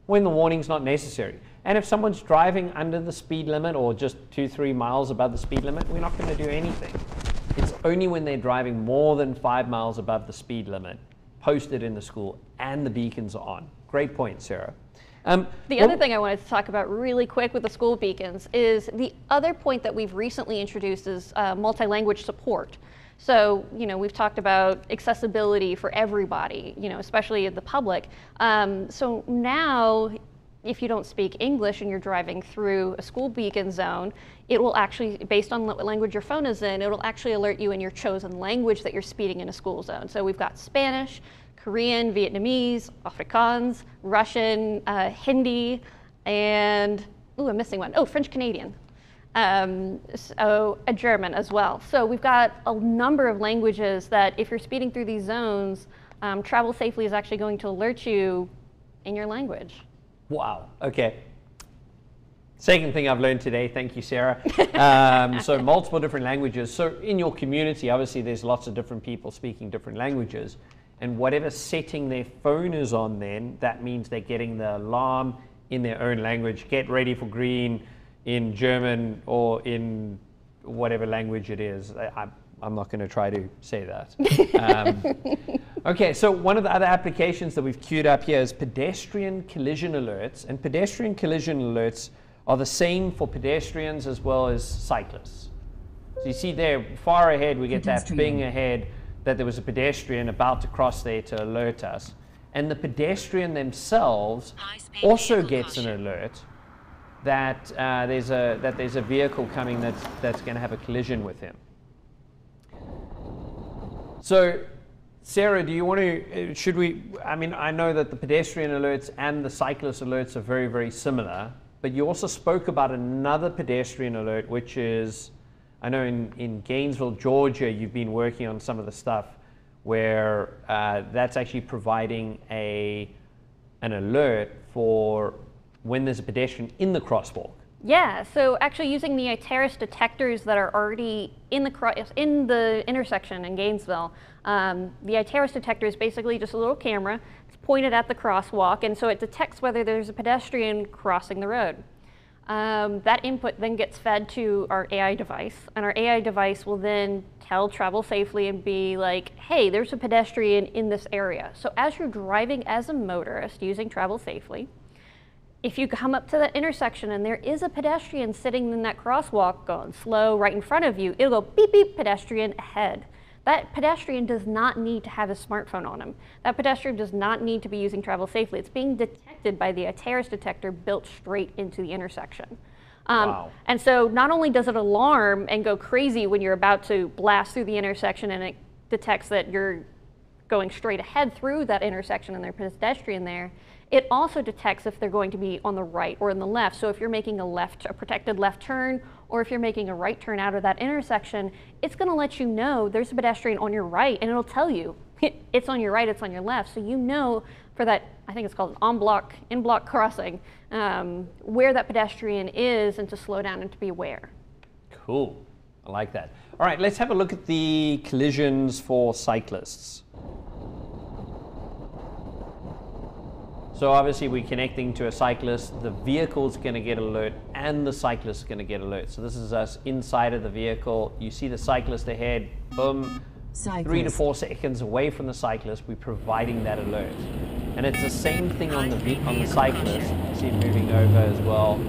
when the warning's not necessary. And if someone's driving under the speed limit or just two, three miles above the speed limit, we're not going to do anything. It's only when they're driving more than five miles above the speed limit, posted in the school, and the beacons are on. Great point, Sarah. Um, The what- other thing I wanted to talk about really quick with the school beacons is the other point that we've recently introduced is uh, multi-language support. So, you know, we've talked about accessibility for everybody, you know, especially the public. Um, so now, if you don't speak English and you're driving through a school beacon zone, it will actually, based on what language your phone is in, it will actually alert you in your chosen language that you're speeding in a school zone. So we've got Spanish, Korean, Vietnamese, Afrikaans, Russian, uh, Hindi, and ooh, I'm missing one. Oh, French Canadian. Um, so a German as well. So we've got a number of languages that, if you're speeding through these zones, um, Travel Safely is actually going to alert you in your language. Wow. Okay. Second thing I've learned today, thank you, Sarah. Um, so, multiple different languages. So, in your community, obviously, there's lots of different people speaking different languages. And whatever setting their phone is on, then that means they're getting the alarm in their own language. Get ready for green in German or in whatever language it is. I, I'm, I'm not going to try to say that. [LAUGHS] Um, Okay, so one of the other applications that we've queued up here is pedestrian collision alerts. And pedestrian collision alerts are the same for pedestrians as well as cyclists. So you see there, far ahead, we get that bing ahead that there was a pedestrian about to cross there to alert us. And the pedestrian themselves also gets an alert that uh, there's a that there's a vehicle coming that's that's going to have a collision with him. So, Sarah, do you want to? uh, Should we? I mean, I know that the pedestrian alerts and the cyclist alerts are very very similar, but you also spoke about another pedestrian alert, which is, I know in in Gainesville, Georgia, you've been working on some of the stuff where uh, that's actually providing a an alert for when there's a pedestrian in the crosswalk. Yeah, so actually using the ITERIS detectors that are already in the in the intersection in Gainesville, um, the ITERIS detector is basically just a little camera. It's pointed at the crosswalk, and so it detects whether there's a pedestrian crossing the road. Um, that input then gets fed to our AI device, and our AI device will then tell travel safely and be like, hey, there's a pedestrian in this area. So as you're driving as a motorist using travel safely, if you come up to that intersection and there is a pedestrian sitting in that crosswalk going slow right in front of you, it'll go beep beep pedestrian ahead. That pedestrian does not need to have a smartphone on him. That pedestrian does not need to be using travel safely. It's being detected by the ITERIS detector built straight into the intersection. Um, Wow. And so not only does it alarm and go crazy when you're about to blast through the intersection and it detects that you're going straight ahead through that intersection and there's a pedestrian there, it also detects if they're going to be on the right or in the left. So if you're making a left, a protected left turn, or if you're making a right turn out of that intersection, it's going to let you know there's a pedestrian on your right, and it'll tell you [LAUGHS] it's on your right, it's on your left. So you know for that, I think it's called an en bloc, in block crossing, um, where that pedestrian is, and to slow down and to be aware. Cool. I like that. All right, let's have a look at the collisions for cyclists. So obviously we're connecting to a cyclist, the vehicle's going to get alert and the cyclist is going to get alert. So this is us inside of the vehicle. You see the cyclist ahead, boom, three to four seconds away from the cyclist, we're providing that alert. And it's the same thing on the on the cyclist. You see it moving over as well.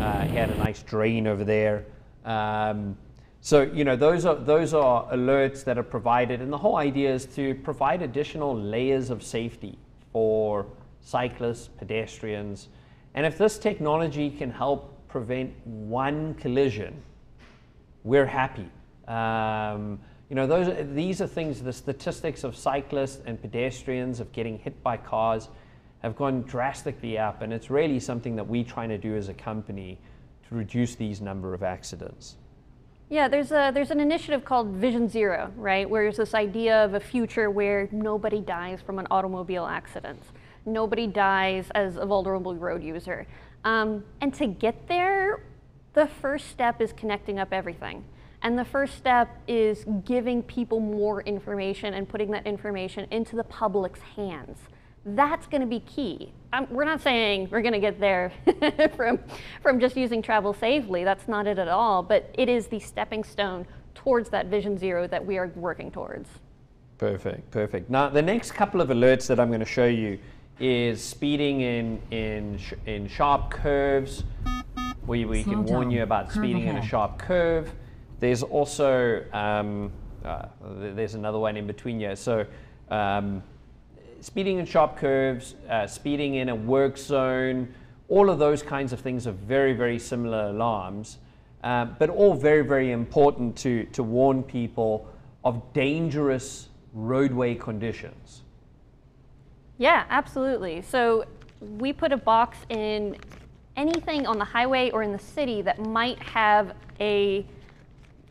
Uh, he had a nice drain over there. Um, so you know those are those are alerts that are provided, and the whole idea is to provide additional layers of safety for cyclists, pedestrians, and if this technology can help prevent one collision, we're happy. Um, you know, those these are things. The statistics of cyclists and pedestrians of getting hit by cars have gone drastically up, and it's really something that we're trying to do as a company to reduce these number of accidents. Yeah, there's a there's an initiative called Vision Zero, right? Where there's this idea of a future where nobody dies from an automobile accident, nobody dies as a vulnerable road user, um, and to get there, the first step is connecting up everything, and the first step is giving people more information and putting that information into the public's hands. That's going to be key. Um, we're not saying we're going to get there [LAUGHS] from, from just using travel safely. That's not it at all. But it is the stepping stone towards that vision zero that we are working towards. Perfect, perfect. Now, the next couple of alerts that I'm going to show you is speeding in in sh- in sharp curves, where we Slow can warn you about speeding in a sharp curve. There's also um, uh, there's another one in between here. So. Um, speeding in sharp curves, uh, speeding in a work zone, all of those kinds of things are very, very similar alarms, uh, but all very, very important to, to warn people of dangerous roadway conditions. Yeah, absolutely. So we put a box in anything on the highway or in the city that might have a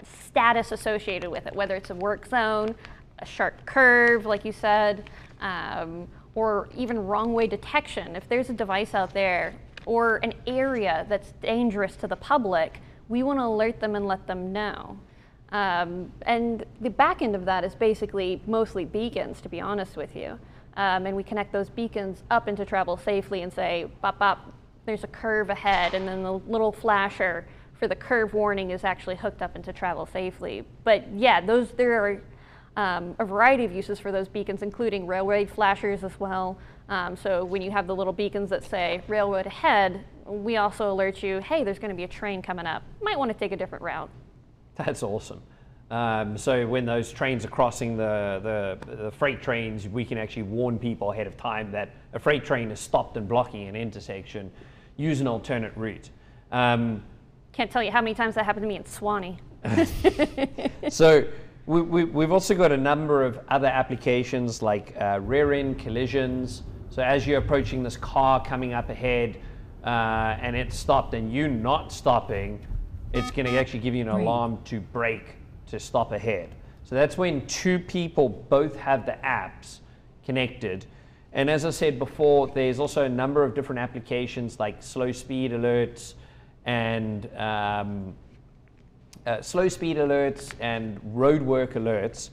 status associated with it, whether it's a work zone, a sharp curve, like you said, um, or even wrong way detection. If there's a device out there or an area that's dangerous to the public, we want to alert them and let them know. Um, and the back end of that is basically mostly beacons, to be honest with you. Um, and we connect those beacons up into travel safely and say, bop, bop, there's a curve ahead. And then the little flasher for the curve warning is actually hooked up into travel safely. But yeah, those there are um, a variety of uses for those beacons, including railway flashers as well. Um, so when you have the little beacons that say railroad ahead, we also alert you, hey, there's going to be a train coming up. Might want to take a different route. That's awesome. Um, so when those trains are crossing the, the, the, freight trains, we can actually warn people ahead of time that a freight train is stopped and blocking an intersection. Use an alternate route. Um, Can't tell you how many times that happened to me in Suwanee. [LAUGHS] so we, we, we've also got a number of other applications like uh, rear end collisions. So as you're approaching this car coming up ahead uh, and it's stopped and you're not stopping, it's going to actually give you an alarm to brake to stop ahead. So that's when two people both have the apps connected. And as I said before, there's also a number of different applications like slow speed alerts and um, uh, slow speed alerts and roadwork alerts.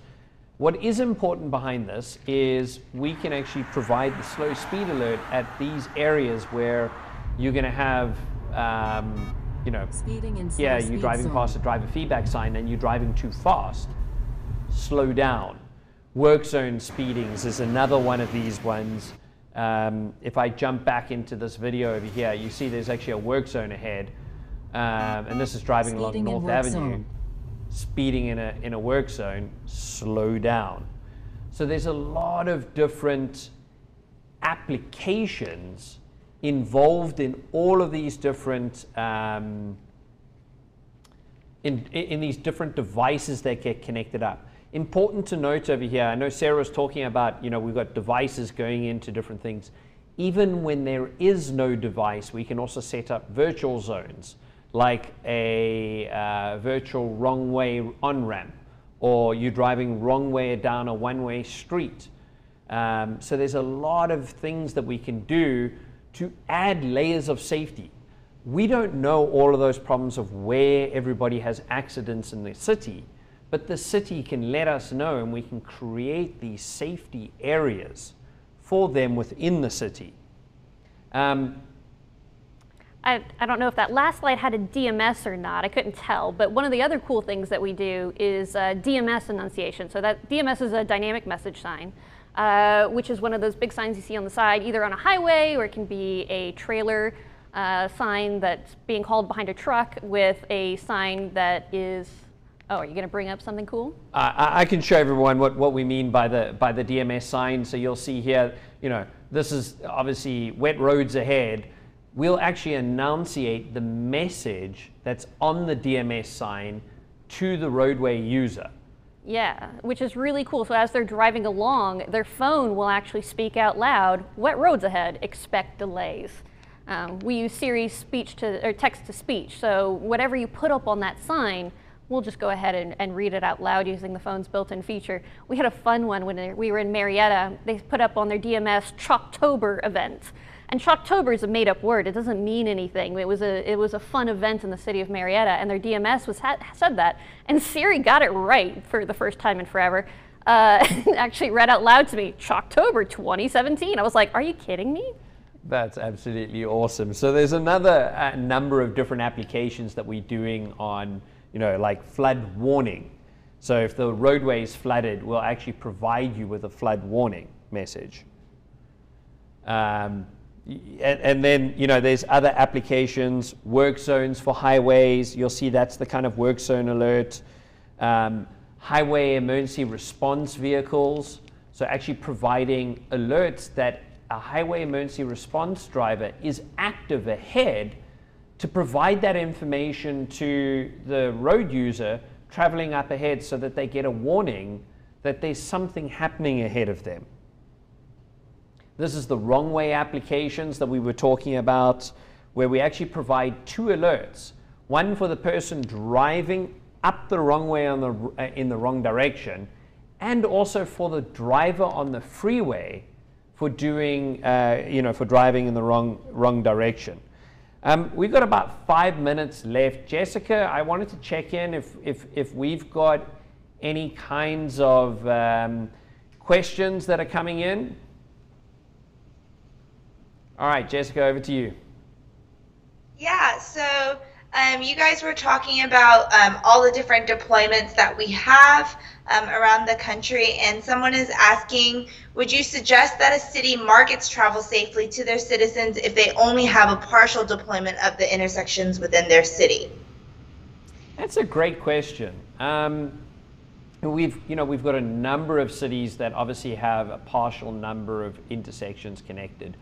What is important behind this is we can actually provide the slow speed alert at these areas where you're going to have um, you know, Speeding in yeah, you're driving zone. past a driver feedback sign and you're driving too fast. Slow down. Work zone speedings is another one of these ones. Um, if I jump back into this video over here, you see there's actually a work zone ahead. Um, and this is driving along Speeding in North Avenue. zone. Speeding in a, in a work zone, slow down. So there's a lot of different applications involved in all of these different um, in, in these different devices that get connected up. Important to note over here, I know Sarah was talking about, you know, we've got devices going into different things. Even when there is no device, we can also set up virtual zones, like a uh, virtual wrong way on ramp, or you're driving wrong way down a one way street. Um, so there's a lot of things that we can do to add layers of safety. We don't know all of those problems of where everybody has accidents in the city, but the city can let us know and we can create these safety areas for them within the city. Um, I, I don't know if that last slide had a DMS or not. I couldn't tell. But one of the other cool things that we do is uh, DMS enunciation. So that DMS is a dynamic message sign, uh, which is one of those big signs you see on the side, either on a highway or it can be a trailer uh, sign that's being hauled behind a truck with a sign that is. Oh, are you going to bring up something cool? I, I can show everyone what, what we mean by the by the DMS sign. So you'll see here, you know, this is obviously wet roads ahead. We'll actually enunciate the message that's on the DMS sign to the roadway user. Yeah, which is really cool. So as they're driving along, their phone will actually speak out loud, wet roads ahead, expect delays. Um, we use Siri speech to, or text to speech. So whatever you put up on that sign, we'll just go ahead and, and read it out loud using the phone's built-in feature. We had a fun one when we were in Marietta. They put up on their DMS Chalktober event. And Chalktober is a made-up word. It doesn't mean anything. It was a it was a fun event in the city of Marietta, and their DMS was ha- said that, and Siri got it right for the first time in forever. Uh, [LAUGHS] actually, read out loud to me Chalktober 2017. I was like, "Are you kidding me?" That's absolutely awesome. So there's another uh, number of different applications that we're doing on, you know, like flood warning. So if the roadway is flooded, we'll actually provide you with a flood warning message. Um, and, and then, you know, there's other applications, work zones for highways. You'll see that's the kind of work zone alert. Um, highway emergency response vehicles. So actually providing alerts that a highway emergency response driver is active ahead to provide that information to the road user traveling up ahead so that they get a warning that there's something happening ahead of them. This is the wrong way applications that we were talking about, where we actually provide two alerts one for the person driving up the wrong way on the, uh, in the wrong direction, and also for the driver on the freeway for doing, uh, you know, for driving in the wrong, wrong direction. Um, we've got about five minutes left. Jessica, I wanted to check in if, if, if we've got any kinds of um, questions that are coming in. All right, Jessica, over to you. Yeah, so Um, you guys were talking about um, all the different deployments that we have um, around the country, and someone is asking Would you suggest that a city markets travel safely to their citizens if they only have a partial deployment of the intersections within their city? That's a great question. Um, we've, you know, we've got a number of cities that obviously have a partial number of intersections connected.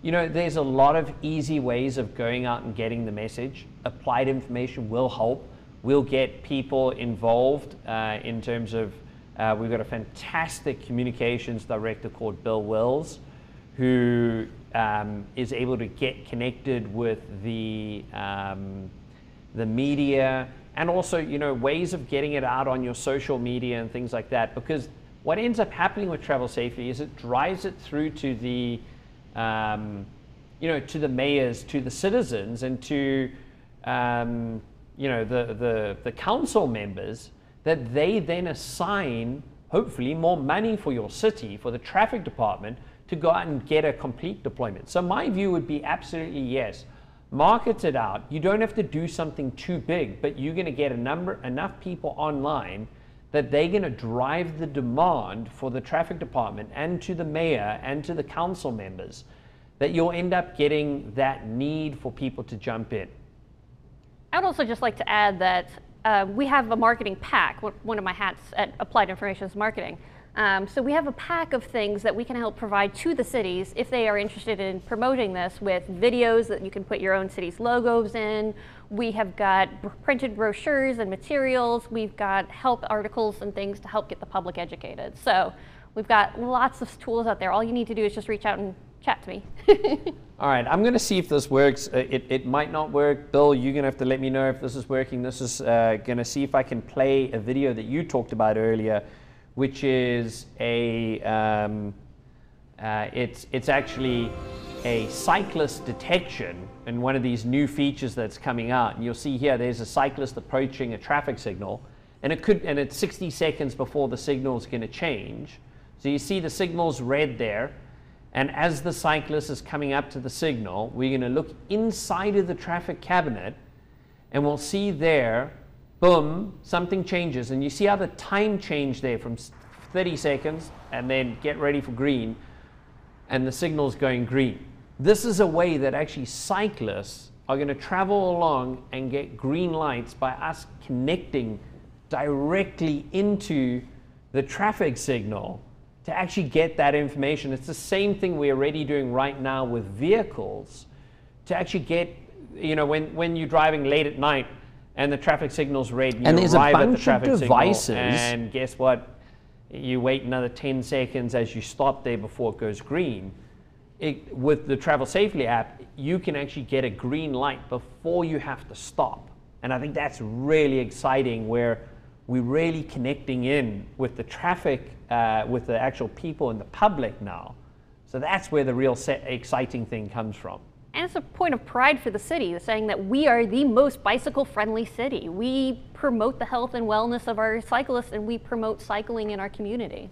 You know, there's a lot of easy ways of going out and getting the message. Applied information will help. We'll get people involved uh, in terms of, uh, we've got a fantastic communications director called Bill Wills, who um, is able to get connected with the, um, the media and also, you know, ways of getting it out on your social media and things like that. Because what ends up happening with travel safely is it drives it through to the um, you know, to the mayors, to the citizens, and to um, you know the, the the council members that they then assign hopefully more money for your city for the traffic department to go out and get a complete deployment. So my view would be absolutely yes. Market it out. You don't have to do something too big, but you're going to get a number enough people online that they're going to drive the demand for the traffic department and to the mayor and to the council members that you'll end up getting that need for people to jump in. I'd also just like to add that uh, we have a marketing pack. One of my hats at Applied Information is marketing. Um, so we have a pack of things that we can help provide to the cities if they are interested in promoting this with videos that you can put your own city's logos in. We have got printed brochures and materials. We've got help articles and things to help get the public educated. So we've got lots of tools out there. All you need to do is just reach out and chat to me. [LAUGHS] All right, I'm going to see if this works. Uh, it, it might not work. Bill, you're going to have to let me know if this is working. This is uh, going to see if I can play a video that you talked about earlier which is a, um, uh, it's, it's actually a cyclist detection and one of these new features that's coming out. And you'll see here, there's a cyclist approaching a traffic signal and it could, and it's 60 seconds before the signal is going to change. So you see the signal's red there. And as the cyclist is coming up to the signal, we're going to look inside of the traffic cabinet and we'll see there boom, something changes. And you see how the time changed there from 30 seconds and then get ready for green, and the signal's going green. This is a way that actually cyclists are going to travel along and get green lights by us connecting directly into the traffic signal to actually get that information. It's the same thing we're already doing right now with vehicles to actually get, you know, when, when you're driving late at night and the traffic signal's red. You and there's a bunch the of devices. Signal, and guess what? You wait another 10 seconds as you stop there before it goes green. It, with the Travel Safely app, you can actually get a green light before you have to stop. And I think that's really exciting where we're really connecting in with the traffic, uh, with the actual people and the public now. So that's where the real exciting thing comes from. And it's a point of pride for the city, saying that we are the most bicycle friendly city. We promote the health and wellness of our cyclists and we promote cycling in our community.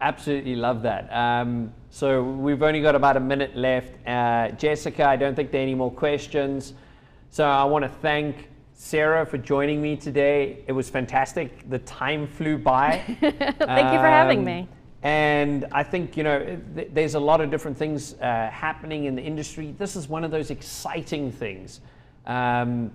Absolutely love that. Um, so we've only got about a minute left. Uh, Jessica, I don't think there are any more questions. So I want to thank Sarah for joining me today. It was fantastic. The time flew by. [LAUGHS] thank um, you for having um, me. And I think, you know, th- there's a lot of different things uh, happening in the industry. This is one of those exciting things. Um,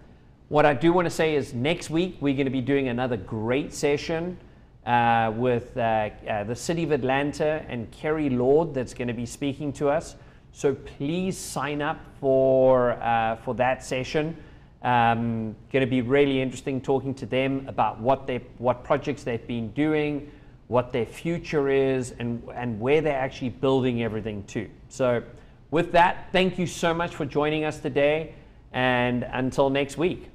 what I do want to say is next week we're going to be doing another great session uh, with uh, uh the City of Atlanta and Kerry Lord that's going to be speaking to us. So please sign up for, uh, for that session. Um, going to be really interesting talking to them about what, they, what projects they've been doing, what their future is, and, and where they're actually building everything to. So, with that, thank you so much for joining us today, and until next week.